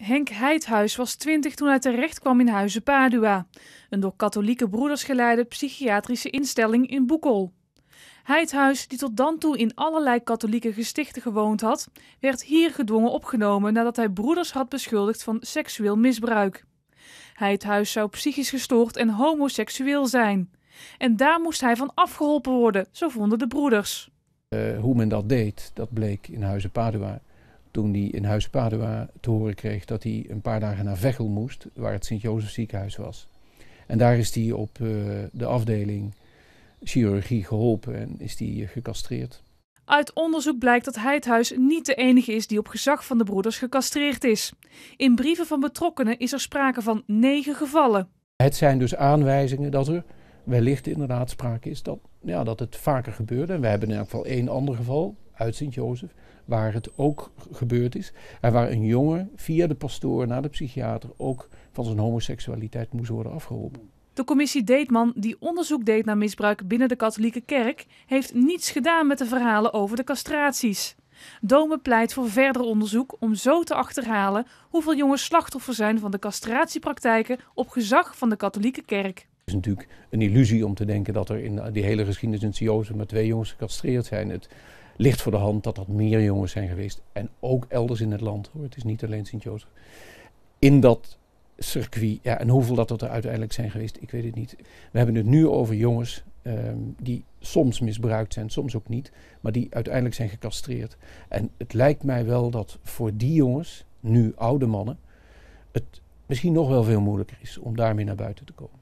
Henk Heidhuis was 20 toen hij terecht kwam in Huizen Padua, een door katholieke broeders geleide psychiatrische instelling in Boekel. Heidhuis, die tot dan toe in allerlei katholieke gestichten gewoond had, werd hier gedwongen opgenomen nadat hij broeders had beschuldigd van seksueel misbruik. Heidhuis zou psychisch gestoord en homoseksueel zijn. En daar moest hij van afgeholpen worden, zo vonden de broeders. Uh, hoe men dat deed, dat bleek in Huizen Padua toen hij in Huis Padua te horen kreeg dat hij een paar dagen naar Veghel moest, waar het Sint-Jozef ziekenhuis was. En daar is hij op uh, de afdeling chirurgie geholpen en is hij gecastreerd. Uit onderzoek blijkt dat Heidhuis niet de enige is die op gezag van de broeders gecastreerd is. In brieven van betrokkenen is er sprake van negen gevallen. Het zijn dus aanwijzingen dat er wellicht inderdaad sprake is dat, ja, dat het vaker gebeurde. En we hebben in elk geval één ander geval uit Sint-Jozef waar het ook gebeurd is. En waar een jongen via de pastoor naar de psychiater ook van zijn homoseksualiteit moest worden afgeholpen. De commissie Deetman, die onderzoek deed naar misbruik binnen de katholieke kerk, heeft niets gedaan met de verhalen over de castraties. Dome pleit voor verder onderzoek om zo te achterhalen hoeveel jongens slachtoffer zijn van de castratiepraktijken op gezag van de katholieke kerk. Het is natuurlijk een illusie om te denken dat er in die hele geschiedenis in Sint-Jozef maar twee jongens gecastreerd zijn. Het, ligt voor de hand dat dat meer jongens zijn geweest. En ook elders in het land hoor. Het is niet alleen Sint-Jozef. In dat circuit. Ja, en hoeveel dat er uiteindelijk zijn geweest, ik weet het niet. We hebben het nu over jongens um, die soms misbruikt zijn, soms ook niet. Maar die uiteindelijk zijn gecastreerd. En het lijkt mij wel dat voor die jongens, nu oude mannen, het misschien nog wel veel moeilijker is om daarmee naar buiten te komen.